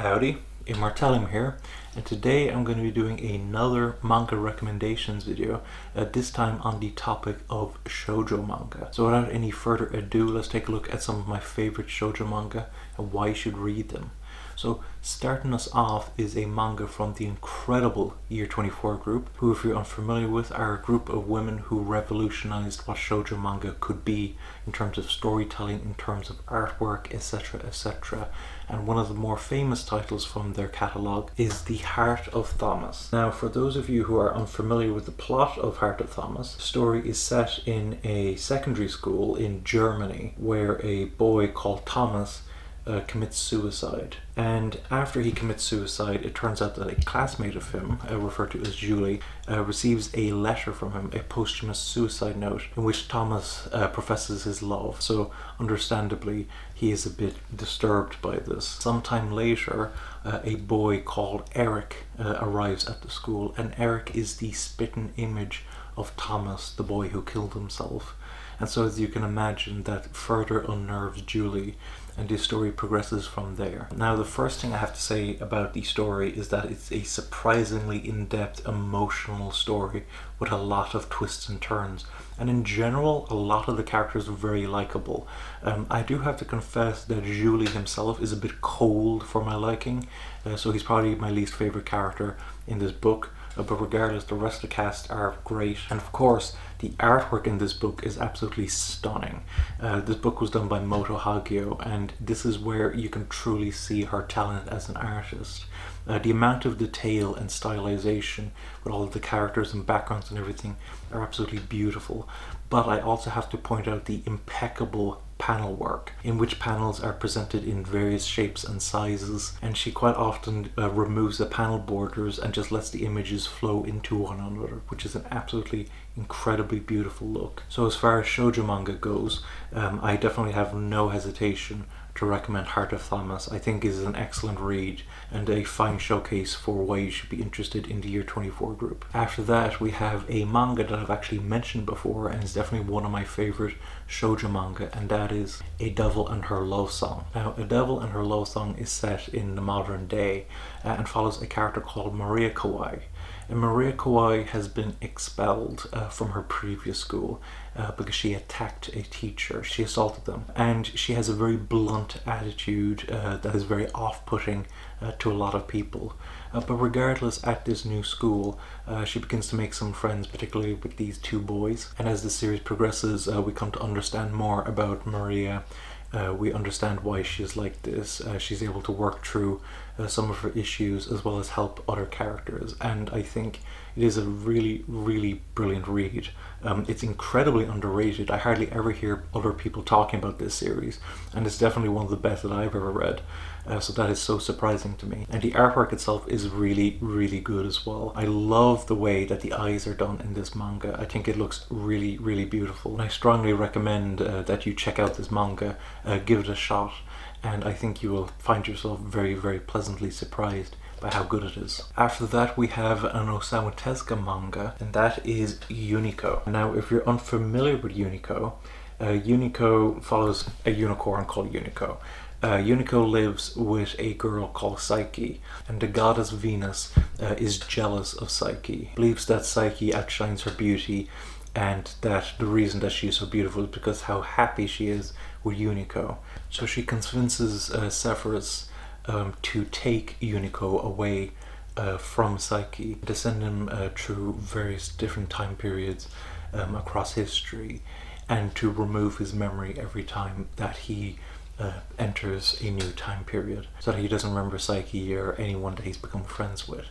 Howdy, Immortallium here, and today I'm going to be doing another manga recommendations video, uh, this time on the topic of shoujo manga. So without any further ado, let's take a look at some of my favorite shoujo manga and why you should read them. So starting us off is a manga from the incredible Year 24 group, who if you're unfamiliar with are a group of women who revolutionized what shoujo manga could be in terms of storytelling, in terms of artwork, etc, etc. And one of the more famous titles from their catalogue is The Heart of Thomas. Now for those of you who are unfamiliar with the plot of Heart of Thomas, the story is set in a secondary school in Germany where a boy called Thomas uh, commits suicide. And after he commits suicide, it turns out that a classmate of him, uh, referred to as Juli, uh, receives a letter from him, a posthumous suicide note, in which Thomas uh, professes his love. So, understandably, he is a bit disturbed by this. Sometime later, uh, a boy called Eric uh, arrives at the school, and Eric is the spitting image of Thomas, the boy who killed himself. And so, as you can imagine, that further unnerves Juli, and the story progresses from there. Now, the first thing I have to say about the story is that it's a surprisingly in depth, emotional story with a lot of twists and turns. And in general, a lot of the characters are very likable. Um, I do have to confess that Juli himself is a bit cold for my liking, uh, so he's probably my least favorite character in this book. Uh, but regardless, the rest of the cast are great. And of course, the artwork in this book is absolutely stunning. Uh, this book was done by Moto Hagio, and this is where you can truly see her talent as an artist. Uh, the amount of detail and stylization with all of the characters and backgrounds and everything are absolutely beautiful. But I also have to point out the impeccable panel work, in which panels are presented in various shapes and sizes, and she quite often uh, removes the panel borders and just lets the images flow into one another, which is an absolutely incredibly beautiful look. So as far as shoujo manga goes, um, I definitely have no hesitation to recommend Heart of Thomas. I think is an excellent read and a fine showcase for why you should be interested in the Year 24 group. After that, we have a manga that I've actually mentioned before and is definitely one of my favorite shoujo manga, and that is A Devil and Her Love Song. Now, A Devil and Her Love Song is set in the modern day uh, and follows a character called Maria Kawai. And Maria Kawai has been expelled uh, from her previous school uh, because she attacked a teacher. She assaulted them. And she has a very blunt attitude uh, that is very off putting uh, to a lot of people. Uh, but regardless, at this new school, uh, she begins to make some friends, particularly with these two boys. And as the series progresses, we come to understand more about Maria. Uh, we understand why she's like this. Uh, she's able to work through uh, some of her issues as well as help other characters. And I think it is a really, really brilliant read. Um, it's incredibly underrated. I hardly ever hear other people talking about this series, and it's definitely one of the best that I've ever read. Uh, so that is so surprising to me. And the artwork itself is really, really good as well. I love the way that the eyes are done in this manga. I think it looks really, really beautiful. And I strongly recommend uh, that you check out this manga, uh, give it a shot, and I think you will find yourself very, very pleasantly surprised by how good it is. After that we have an Osamu Tezuka manga and that is Unico. Now if you're unfamiliar with Unico, uh, Unico follows a unicorn called Unico. Uh, Unico lives with a girl called Psyche, and the goddess Venus uh, is jealous of Psyche, believes that Psyche outshines her beauty, and that the reason that she is so beautiful is because how happy she is with Unico. So she convinces uh, um, to take Unico away uh, from Psyche, to send him uh, through various different time periods um, across history, and to remove his memory every time that he uh, enters a new time period, so that he doesn't remember Psyche or anyone that he's become friends with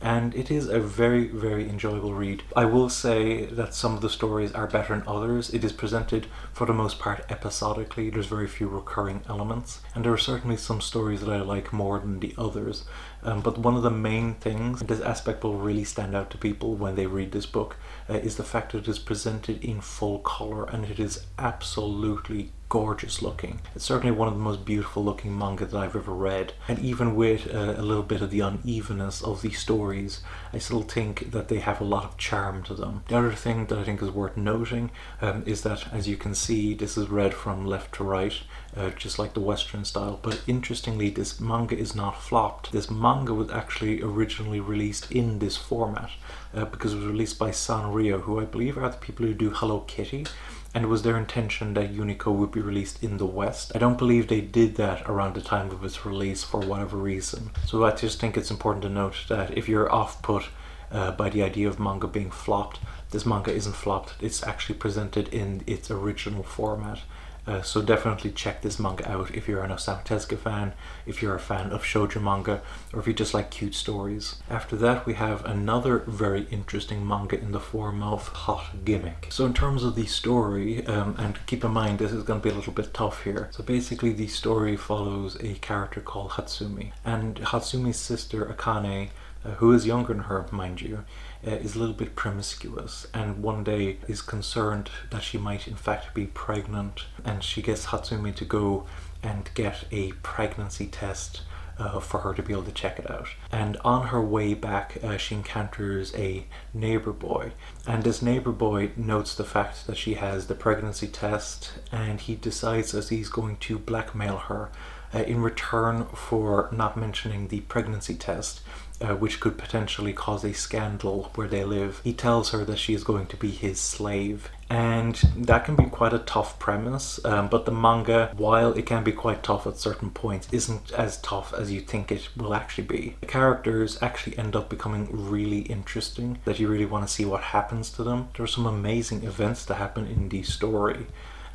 and it is a very very enjoyable read. I will say that some of the stories are better than others. It is presented for the most part episodically, there's very few recurring elements and there are certainly some stories that I like more than the others um, but one of the main things this aspect will really stand out to people when they read this book uh, is the fact that it is presented in full color and it is absolutely gorgeous looking. It's certainly one of the most beautiful looking manga that I've ever read. And even with uh, a little bit of the unevenness of the stories, I still think that they have a lot of charm to them. The other thing that I think is worth noting um, is that, as you can see, this is read from left to right, uh, just like the Western style. But interestingly, this manga is not flopped. This manga was actually originally released in this format uh, because it was released by Sanrio, who I believe are the people who do Hello Kitty and it was their intention that Unico would be released in the West. I don't believe they did that around the time of its release for whatever reason. So I just think it's important to note that if you're off put uh, by the idea of manga being flopped, this manga isn't flopped, it's actually presented in its original format. Uh, so definitely check this manga out if you're an Osamu Tezuka fan, if you're a fan of shoujo manga, or if you just like cute stories. After that we have another very interesting manga in the form of Hot Gimmick. So in terms of the story, um, and keep in mind this is going to be a little bit tough here. So basically the story follows a character called Hatsumi, and Hatsumi's sister Akane uh, who is younger than her, mind you, uh, is a little bit promiscuous and one day is concerned that she might in fact be pregnant and she gets Hatsumi to go and get a pregnancy test uh, for her to be able to check it out. And on her way back, uh, she encounters a neighbor boy. And this neighbor boy notes the fact that she has the pregnancy test, and he decides that he's going to blackmail her uh, in return for not mentioning the pregnancy test uh, which could potentially cause a scandal where they live. He tells her that she is going to be his slave. And that can be quite a tough premise, um, but the manga, while it can be quite tough at certain points, isn't as tough as you think it will actually be. The characters actually end up becoming really interesting, that you really want to see what happens to them. There are some amazing events that happen in the story.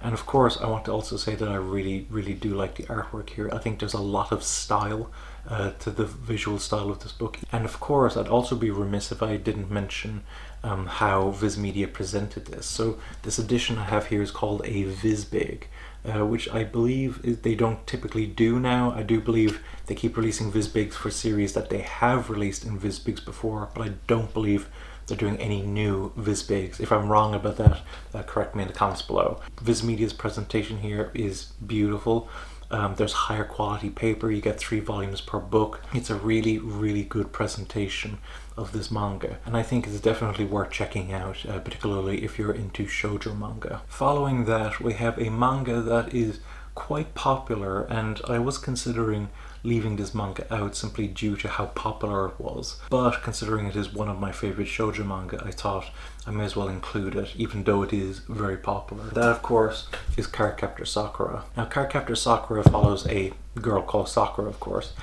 And of course, I want to also say that I really, really do like the artwork here. I think there's a lot of style uh, to the visual style of this book. And of course, I'd also be remiss if I didn't mention um, how Viz Media presented this. So this edition I have here is called a Vizbig, uh, which I believe they don't typically do now. I do believe they keep releasing Vizbigs for series that they have released in Vizbigs before, but I don't believe they're doing any new Vizbigs. If I'm wrong about that, uh, correct me in the comments below. Viz Media's presentation here is beautiful. Um, there's higher quality paper, you get three volumes per book. It's a really, really good presentation of this manga, and I think it's definitely worth checking out, uh, particularly if you're into shoujo manga. Following that, we have a manga that is quite popular, and I was considering leaving this manga out simply due to how popular it was. But considering it is one of my favorite shoujo manga, I thought I may as well include it, even though it is very popular. That, of course, is Cardcaptor Sakura. Now, Cardcaptor Sakura follows a girl called Sakura, of course,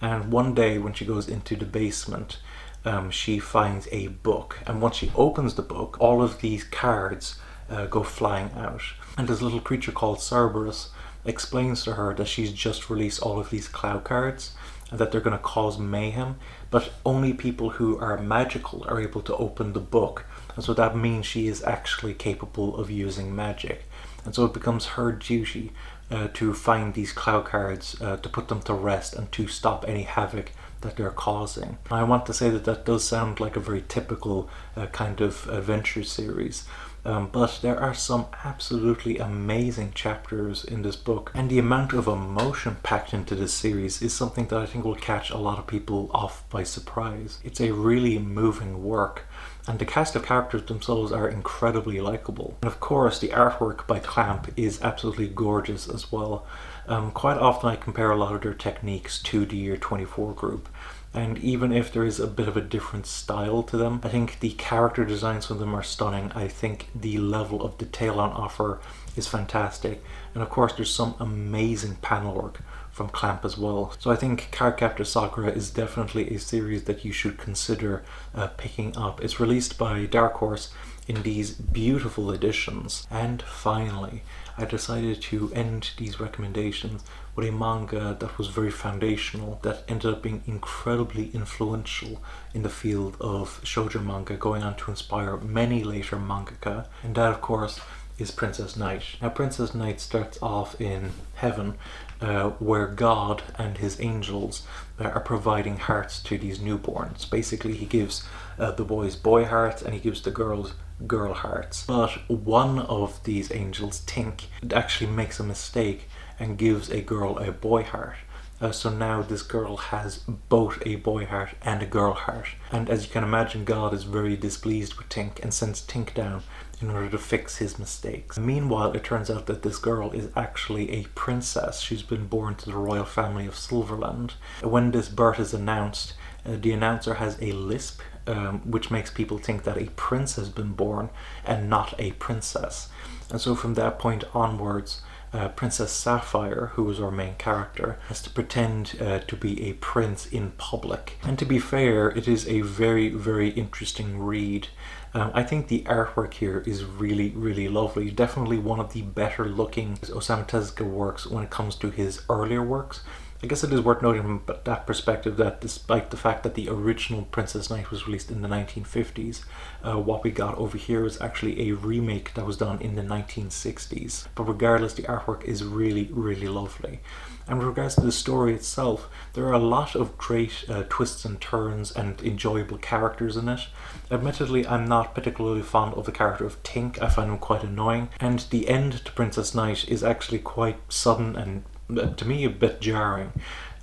and one day when she goes into the basement, um, she finds a book, and once she opens the book, all of these cards uh, go flying out. And this little creature called Cerberus explains to her that she's just released all of these Clow cards and that they're going to cause mayhem, but only people who are magical are able to open the book. And so that means she is actually capable of using magic. And so it becomes her duty uh, to find these Clow cards, uh, to put them to rest, and to stop any havoc that they're causing. I want to say that that does sound like a very typical uh, kind of adventure series, um, but there are some absolutely amazing chapters in this book, and the amount of emotion packed into this series is something that I think will catch a lot of people off by surprise. It's a really moving work, and the cast of characters themselves are incredibly likable. And of course, the artwork by Clamp is absolutely gorgeous as well. Um, quite often I compare a lot of their techniques to the Year 24 group, and even if there is a bit of a different style to them, I think the character designs for them are stunning. I think the level of detail on offer is fantastic. And of course there's some amazing panel work from Clamp as well. So I think Cardcaptor Sakura is definitely a series that you should consider uh, picking up. It's released by Dark Horse in these beautiful editions. And finally, I decided to end these recommendations with a manga that was very foundational, that ended up being incredibly influential in the field of shoujo manga, going on to inspire many later mangaka. And that, of course, is Princess Knight. Now, Princess Knight starts off in heaven, uh, where God and his angels uh, are providing hearts to these newborns. Basically, he gives uh, the boys boy hearts and he gives the girls girl hearts. But one of these angels, Tink, actually makes a mistake and gives a girl a boy heart. Uh, so now this girl has both a boy heart and a girl heart. And as you can imagine, God is very displeased with Tink and sends Tink down in order to fix his mistakes. Meanwhile, it turns out that this girl is actually a princess. She's been born to the royal family of Silverland. When this birth is announced, uh, the announcer has a lisp, um, which makes people think that a prince has been born and not a princess. And so from that point onwards, uh, Princess Sapphire, who is our main character, has to pretend uh, to be a prince in public. And to be fair, it is a very, very interesting read. Um, I think the artwork here is really, really lovely. Definitely one of the better looking Osamu Tezuka works when it comes to his earlier works. I guess it is worth noting from that perspective that despite the fact that the original Princess Knight was released in the 1950s, uh, what we got over here is actually a remake that was done in the 1960s. But regardless, the artwork is really, really lovely. And with regards to the story itself, there are a lot of great uh, twists and turns and enjoyable characters in it. Admittedly, I'm not particularly fond of the character of Tink, I find him quite annoying, and the end to Princess Knight is actually quite sudden and to me a bit jarring.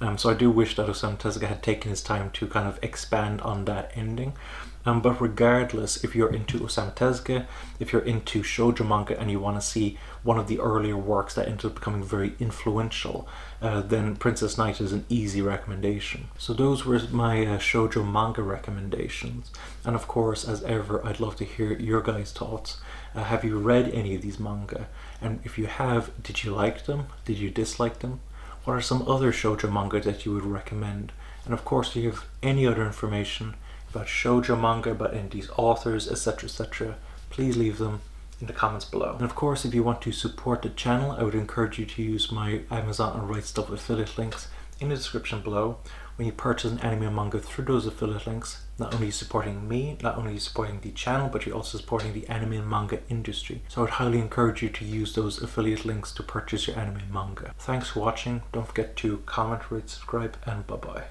Um, so I do wish that Osamu Tezuka had taken his time to kind of expand on that ending. Um, but regardless, if you're into Osamu Tezuka, if you're into shoujo manga and you want to see one of the earlier works that ended up becoming very influential, uh, then Princess Knight is an easy recommendation. So those were my uh, shoujo manga recommendations. And of course, as ever, I'd love to hear your guys' thoughts. Uh, have you read any of these manga? And if you have, did you like them? Did you dislike them? What are some other shoujo manga that you would recommend? And of course, if you have any other information about shoujo manga, about these authors, etc., etc., please leave them in the comments below. And of course, if you want to support the channel, I would encourage you to use my Amazon and Right Stuf affiliate links in the description below. When you purchase an anime and manga through those affiliate links, not only are you supporting me, not only are you supporting the channel, but you're also supporting the anime and manga industry. So I would highly encourage you to use those affiliate links to purchase your anime and manga. Thanks for watching. Don't forget to comment, rate, subscribe, and bye bye.